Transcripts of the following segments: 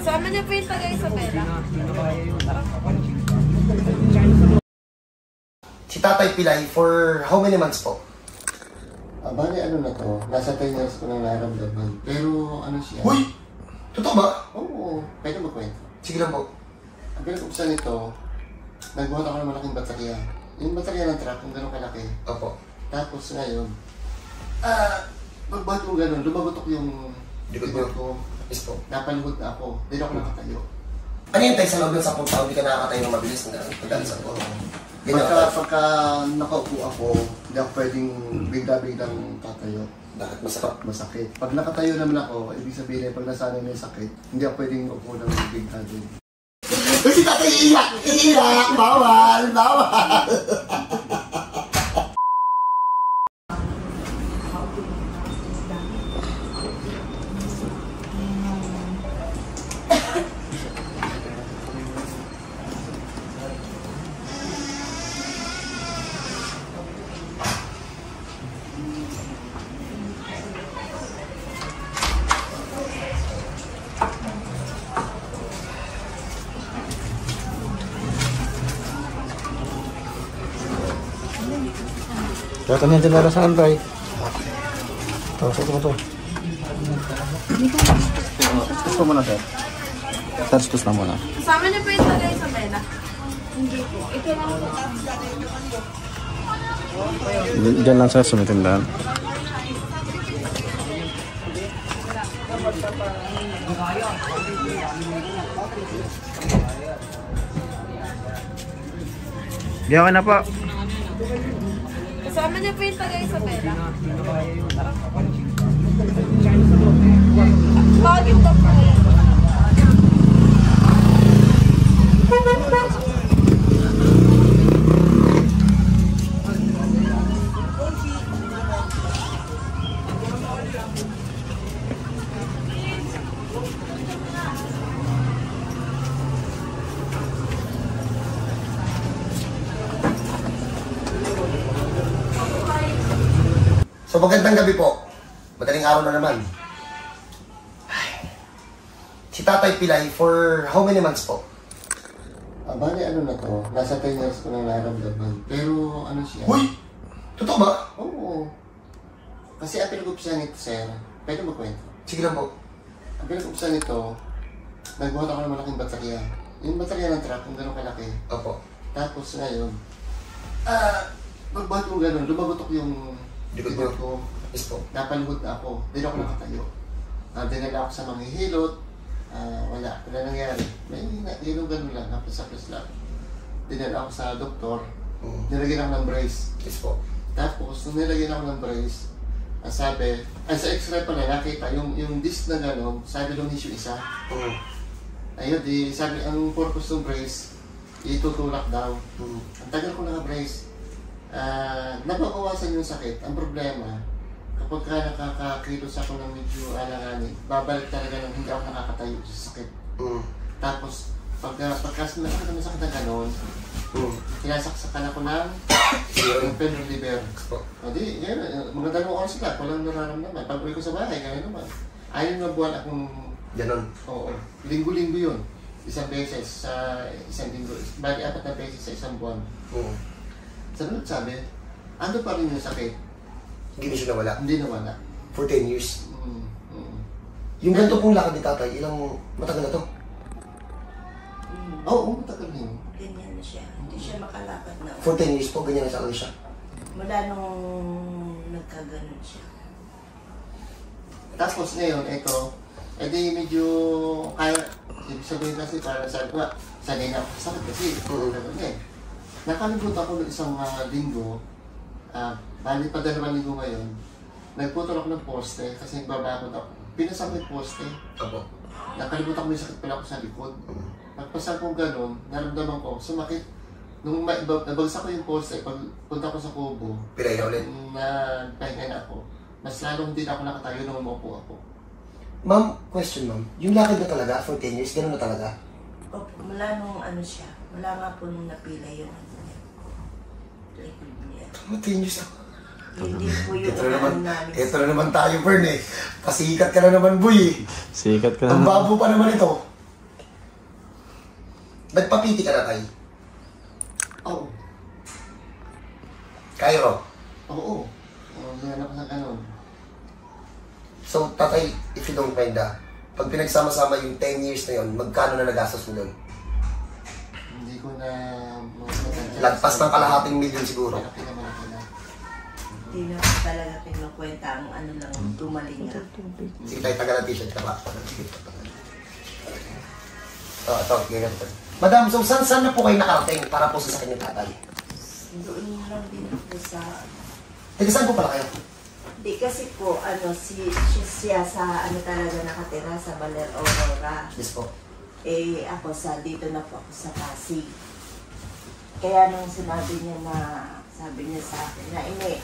Kasama niyo po yung taga Isabela. Si Tatay Pilay for how many months po? Ah, bali ano na to, nasa 10 years ko nang naramdaman. Pero ano siya? Uy! Totoo ba? Oo, pwede mo kwento. Sige lang po. Ang pinag-umpisa nito, nagbuhat ako ng malaking baterya. Yung baterya ng truck, kung gano'ng kalaki. Opo. Tapos ngayon, ah, pagbuhat ko gano'n, lumagotok yung Likod ko. Yes po. Napalugod na ako. Hindi na ako nakatayo. Ano yung tayo sa loob ng 10 taon, hindi ka nakakatayo ng mabilis na pagdaan sa po? Ganyan Pagka, ka. pagka nakaupo ako, hindi ako pwedeng bigla-biglang tatayo. Bakit masarap? Masakit. Pag nakatayo naman ako, ibig sabihin, pag nasanay na yung sakit, hindi ako pwedeng upo ng bigla din. Uy, si Tatay iiyak! Iiyak! Bawal! Bawal! Kaya kanyan din na sa. Ito, sa ito, ito. Tapos pa muna, sir. Tapos na muna. Kasama niyo po yung taga Isabela. Diyan lang sa sumitindahan. Di okay na po. Kasama niyo po yung taga Isabela. Bakit ito po? So magandang gabi po. Madaling araw na naman. Ay. Si Tatay Pilay for how many months po? Ah, bali ano na to, nasa 10 years ko nang naramdaman. Pero ano siya? Uy! Totoo ba? Oo. Kasi ang pinag-umpisa nito, sir, pwede mo kwento. Sige lang po. Ang pinag-umpisa nito, nagbuhat ako ng malaking baterya. Yung baterya ng truck, kung gano'ng kalaki. Opo. Tapos ngayon, ah, pagbuhat ko gano'n, lumagotok yung Likod ko. Yes po. Napalugod na ako. Hindi na ako nakatayo. Ah, dinala ako sa mga hilot. Ah, wala. Wala nangyari. May hilot gano'n lang. Hapos-hapos lang. Dinala ako sa doktor. Mm. Nilagyan ako ng brace. Yes po. Tapos, nung nilagyan ako ng brace, ang sabi, ay sa x-ray pala nakita, yung, yung disc na gano'n, sabi lumis yung isa. Mm. Ayun, di, sabi, ang purpose ng brace, itutulak daw. Mm. Ang tagal ko naka-brace, ah nababawasan yung sakit. Ang problema, kapag ka nakakakilos ako ng medyo alanganin, babalik talaga ng hindi ako nakakatayo sa sakit. Mm. Tapos, pagka, pagka nakakita ng sakit na gano'n, Mm. sinasaksakan ako ng ng pen reliever. O di, yan, mga dalawang oras lang, walang nararamdaman. Pag uwi ko sa bahay, gano'n naman. Ayun na buwan akong, Ganon. oo, linggo-linggo yun. Isang beses sa isang linggo. Bali, apat na beses sa isang buwan. Mm. Sabi sabi, ano pa rin yung sakit? Hindi na siya nawala. Hindi nawala. For 10 years. Mm, mm. Yung ganito pong lakad ni Tatay, ilang matagal na to? Oo, oh, matagal na yun. Ganyan na siya. Hindi siya makalakad na. For 10 years po, ganyan na sa ano siya. Mula nung nagkaganon siya. Tapos ngayon, ito, edi medyo kaya, ibig sabihin kasi para sa ko, sanay na ako sa sakit kasi, Oo. ganun eh. Nakalibot ako ng isang ah, linggo, ah, bali pa dalawang linggo ngayon, nagputol ako ng poste kasi nagbabakod ako. Pinasang ko yung poste, Opo. nakalimutan ko may sakit pala ako sa likod. Pagpasan ko ganun, naramdaman ko, sumakit. Nung nabagsak ko yung poste, pag punta ko sa kubo, Pilay na ulit. na pahinga na ako, mas lalong hindi na ako nakatayo nung umupo ako. Ma'am, question ma'am. Yung lakad na talaga for 10 years, ganun na talaga? Opo, mula nung ano siya. Mula nga po nung napila yung ano niya. Likod niya. Tama, 10 years na. Hindi po yung Ito na naman, namin. ito na naman tayo, Fern eh. Pasikat ka na naman, boy eh. Sikat ka Ang na. babo pa naman ito. Nagpapiti ka na, tay. Oo. Cairo. Oo. Oo, nanap sa ganun. So, tatay, if you don't mind ah, pag pinagsama-sama yung 10 years na yun, magkano na nagastos mo? Hindi ko na... Lagpas ng kalahating milyon siguro. Na na. Hindi na talaga kinukwenta ang ano lang, tumalinga. Sige tayo, tagal ang t-shirt ka ba? Oh, ito, ganyan to. Madam, so saan saan na po kayo nakarating para po sa sakit ni tatay? Doon lang din po sa... Taga saan po pala kayo? Hindi kasi po, ano, si, si siya sa ano talaga nakatira sa Baler Aurora. Yes po. Eh, ako sa, dito na po ako sa Pasig. Kaya nung sinabi niya na, sabi niya sa akin na, ini,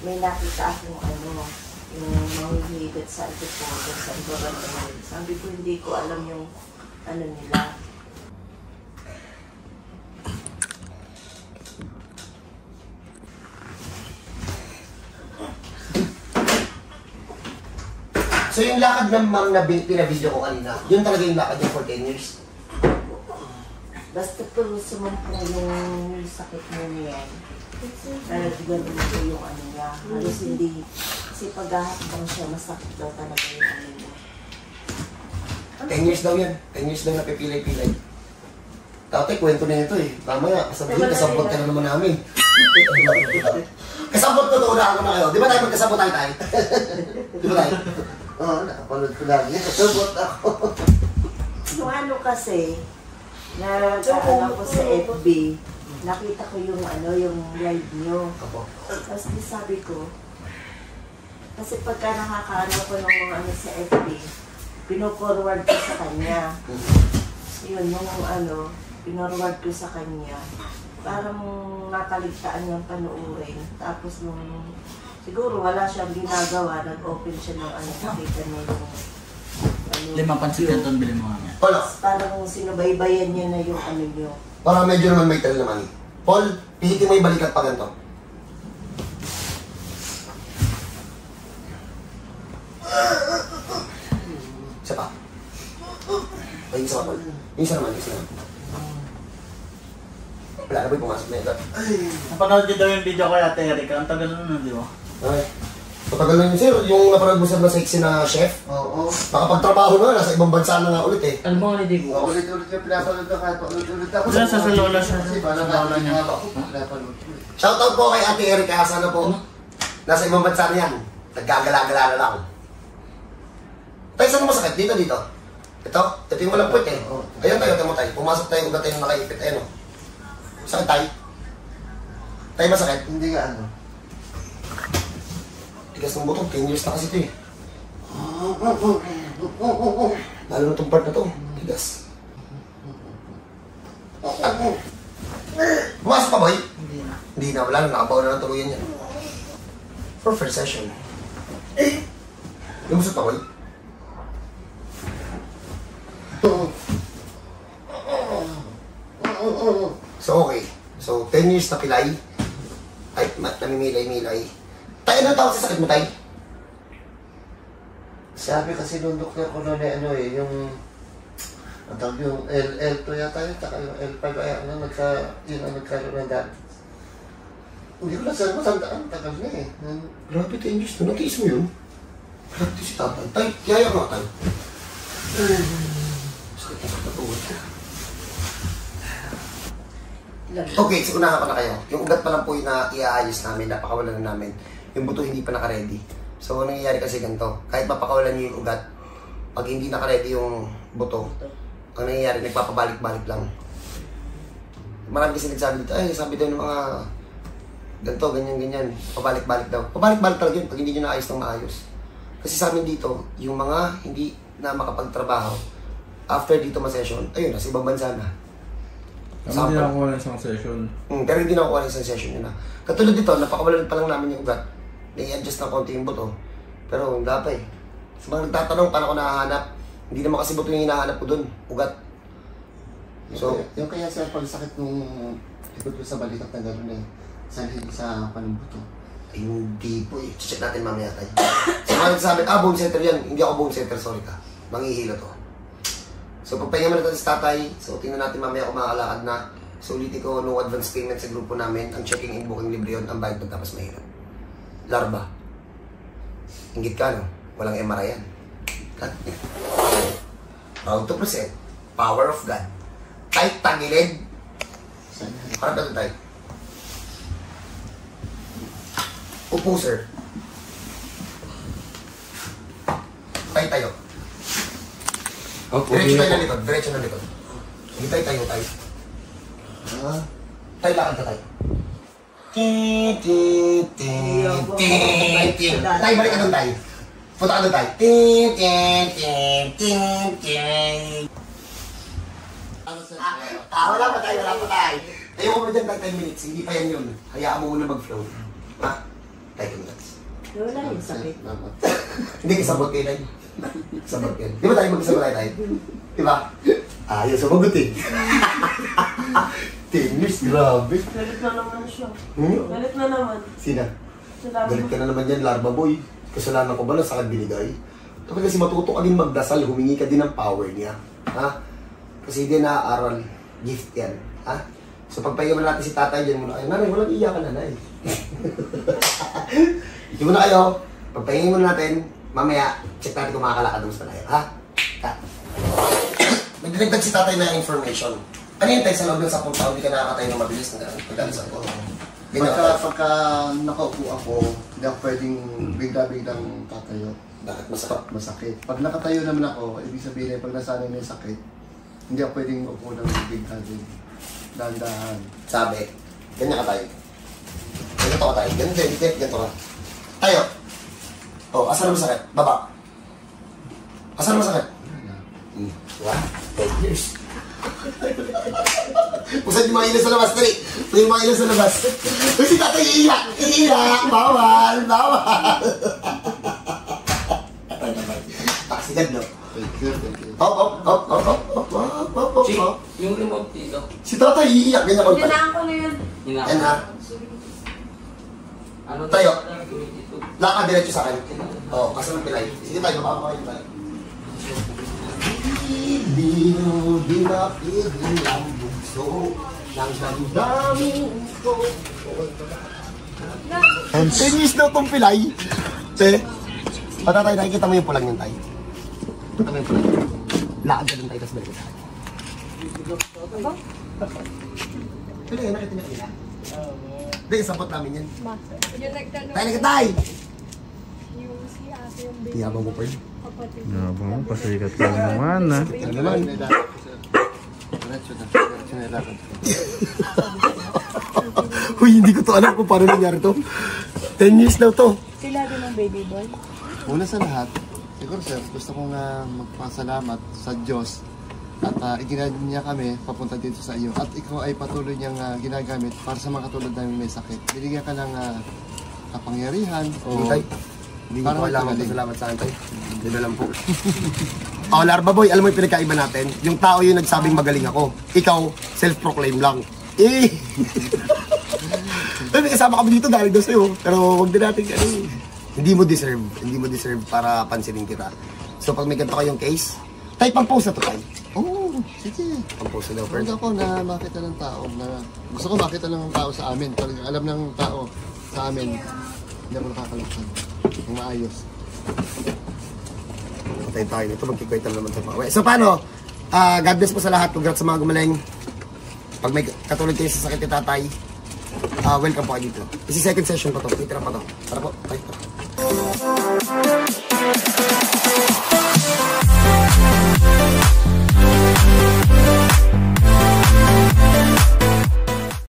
may nakita akong ano, yung mahihigat sa Antipodo, sa Barangay. Sabi ko, hindi ko alam yung ano nila. So yung lakad ng ma'am na bin- pinabideo ko kanina, yun talaga yung lakad niya for 10 years? Basta po sumumpong yung sakit mo niyan. Talaga ganun po yung ano niya. Halos hindi, kasi paghahapon siya, masakit daw talaga yung ano niya. 10 years daw yan. 10 years daw napipilay-pilay. Tatay, kwento na ito eh. Mamaya, sabihin, kasabot ka na naman namin. kasabot ko to, unahan ko na kayo. Di ba tayo magkasabot tayo tayo? Di ba tayo? Oo, nakapanood ko lagi. Kasabot ako. Yung ano kasi, na ano ko sa FB, nakita ko yung ano, yung live nyo. Apo. Tapos di sabi ko, kasi pagka nakakaano ko ng mga ano sa FB, pino-forward ko sa kanya. Yun, yung ano, pinorward ko sa kanya. Parang nakaligtaan yung panuurin. Tapos nung, siguro wala siyang ginagawa, nag-open siya ng ano, nakita niya yung Limang pansit yung- canton bilhin mo nga. Paul, Parang sinubaybayan niya na yung ano niyo. para medyo naman may tala naman. Paul, pihitin mo yung balikat pa ganito. Isa pa. Ay, isa pa, Paul. Isa naman, yung isa naman. Wala na ba yung pumasok na yun? Napanood niyo daw yung video ko Ate Erika. Ang tagal na nun, di ba? Ay. Matagal na yun, sir. Yung napanood mo sir na sexy na chef, Oo. Nakapagtrabaho na, nasa ibang bansa na nga ulit eh. Alam mo nga hindi Oo, Ulit-ulit yung pinapanood ako. kahit Ulit-ulit ako. Wala, sa lola siya. Kasi parang Sa lola niya. Pinapanood ko. Shoutout po kay Ate Erika, sana po. Nasa ibang bansa na yan. Nagkagala-gala na lang. Tayo, saan mo masakit? Dito, dito. Ito, ito yung walang puwit eh. Ayun tayo, tayo mo tayo. Pumasok tayo, ugat tayo na nakaipit. Ayun o. Sakit tayo. Tayo masakit. Hindi nga ano. Tigas ng buto, 10 years na kasi ito eh. Lalo na itong part na to. Tigas. Pumasok ka, boy? Hindi na. Hindi na, wala na. Nakabaw na ng tuluyan yan. For first session. Lumusot pa, boy? So, okay. So, 10 years na pilay. Ay, namimilay-milay. Tayo, ano tawag sa sakit mo, tay? Sabi kasi nung doktor ko noon eh, ano eh, yung ang tawag yung L, L2 yata yun, tsaka yung L5 ay ano, nagka, yun ang nagkaroon ng dati. Hindi ko na saan matandaan, tagal na eh. Nung- Grabe, 10 years na. Natiis mo yun. Grabe si tatay. Tay, kaya ka tay. Sakit na sakit na ko. Okay, so unahan ko na kayo. Yung ugat pa lang po yung na iaayos namin, napakawalan na namin. Yung buto hindi pa naka-ready. So, ang nangyayari kasi ganito, kahit mapakawalan niyo yung ugat, pag hindi naka-ready yung buto, ang nangyayari, nagpapabalik-balik lang. Marami kasi nagsabi dito, ay, sabi daw ng mga ganito, ganyan, ganyan, pabalik-balik daw. Pabalik-balik talaga yun pag hindi nyo naayos ng maayos. Kasi sa amin dito, yung mga hindi na makapagtrabaho, after dito ma-session, ayun, nasa ibang bansa na. Ano din ako ng isang session? Mm, pero hindi na ako sa session yun na. Katulad dito, napakawalan pa lang namin yung ugat. Nai-adjust na konti yung buto. Pero wala pa eh. Sa mga nagtatanong, paano ko nahahanap? Hindi naman kasi buto yung hinahanap ko dun. Ugat. So- yung, yung kaya sa pagsakit nung likod ko sa balikat na gano'n eh, sa hindi sa panumbuto. Hindi po eh. Check natin mamaya tayo. So mga nagsasabi, ah, bone center yan. Hindi ako bone center, sorry ka. Manghihilo to. So pagpahinga mo na tayo sa tatay. So tingnan natin mamaya kung makakalakad na. So ulitin ko, no advance payment sa grupo namin. Ang checking in booking libre yun. Ang bayad pagtapos mahirap. Larba. Ingit ka, no? Walang MRI yan. Cut. Proud to present. Power of God. Tight tagilid. Harap natin tayo. Upo, sir. Tayo tayo. Diretso tayo na likod. Diretso na likod. Hindi tayo tayo tayo. Ha? Tayo lakad ka tayo. Tin, tin, tin, tin, tin. Tayo, balik ka doon tayo. Punta ka doon tayo. Tin, tin, tin, tin, tin. Ah, wala pa tayo, wala pa tayo. Tayo mo dyan tayo 10 minutes. Hindi pa yan yun. Hayaan mo muna mag-flow. Ha? Tayo minutes. Wala yung sakit. Hindi kasabot kayo tayo. Sabot kayo. Di ba tayo mag-isabot tayo tayo? Di ba? Ayaw sumagot eh. Tennis, grabe. Galit na naman siya. Hmm? Galit na naman. Sina? Salamat. Galit ka na naman yan, Larva Boy. Kasalanan ko ba na sa akin binigay? Kapag kasi matuto ka din magdasal, humingi ka din ng power niya. Ha? Kasi hindi naaaral. Gift yan. Ha? So pagpahinga mo natin si tatay dyan muna kayo. Nanay, walang iyakan nanay. Hindi mo na kayo. Pagpahinga mo natin, mamaya, check natin kung makakalakad mo sa tayo. Ha? Ha? Nagdagdag si tatay na information. Ano yun tayo sa loob ng 10 taon, hindi ka nakakatayo ng mabilis na gano'n? Pagdalisan ko. Pagka, pagka nakaupo ako, hindi ako pwedeng bigla-biglang tatayo. Bakit masakit? Masakit. Pag nakatayo naman ako, ibig sabihin, pag nasanay na yung sakit, hindi ako pwedeng upo ng bigla din. Dahan-dahan. Sabi, ganyan ka tayo. Ganito ka tayo. Ganito, ganito, ganito ka. Tayo. O, oh, asan ang masakit? Baba. Asan ang masakit? Diba? 10 years. Pusan yung mga ilan sa labas, dali. Pusan yung mga ilan sa labas. Uy, si tatay iiyak. Iiyak. Bawal. Bawal. Taksigad, no? Thank you, thank you. Hop, hop, hop, hop, hop, hop, hop, hop, hop, hop. Yung remote dito. Si tatay iiyak. Ganyan ko tayo. Hinaan ko na yun. Yan ha. Ano Tayo. Lakad diretso sa akin. Oo, oh, kasunod pilay. Sige tayo, kayo tayo. Hindi di mapigil ang bugso ng damdamin ko. And 10 years daw tong pilay. Te, patatay, nakikita mo yung pulang yun, tay. Ano yung pulang? Laag ka dun, tay, tapos balik ka tayo. Pili, ano nakitin na kila. Hindi, sabot namin yan. Tayo na kitay! Tiyabang mo, Pearl. Yabang mo, pasikat ka naman ha. Ano naman? Uy, hindi ko to alam kung paano nangyari to. 10 years daw to. Sila din ang baby boy. Una sa lahat, siguro sir, gusto kong uh, magpasalamat sa Diyos at uh, iginagin niya kami papunta dito sa iyo. At ikaw ay patuloy niyang ah, ginagamit para sa mga katulad namin may sakit. Binigyan ka ng ah, kapangyarihan o Hindi tayo. Hindi ko Parang pa kailangan magaling. pasalamat sa akin tayo. Hindi na lang po. oh, Larva Boy, alam mo yung pinagkaiba natin? Yung tao yung nagsabing magaling ako. Ikaw, self-proclaim lang. Eh! Ay, may kasama kami dito dahil daw sa'yo. Pero wag din natin ano eh. Hindi mo deserve. Hindi mo deserve para pansinin kita. So pag may ganito kayong case, tayo pang post na to tayo. Oo, sige. Pang post na daw, Fern. Ako na makita ng tao na gusto ko makita lang ng tao sa amin. Talaga alam ng tao sa amin. Hindi ako nakakalaksan. Maayos. Tayo tayo nito, magkikwenta naman tayo pa. So paano? Ah, God bless po sa lahat. Congrats sa mga gumaling. Pag may katulad kayo sa sakit ni tatay, ah, welcome po kayo dito. Isi second session pa to. Titira pa to. Tara po. Tayo.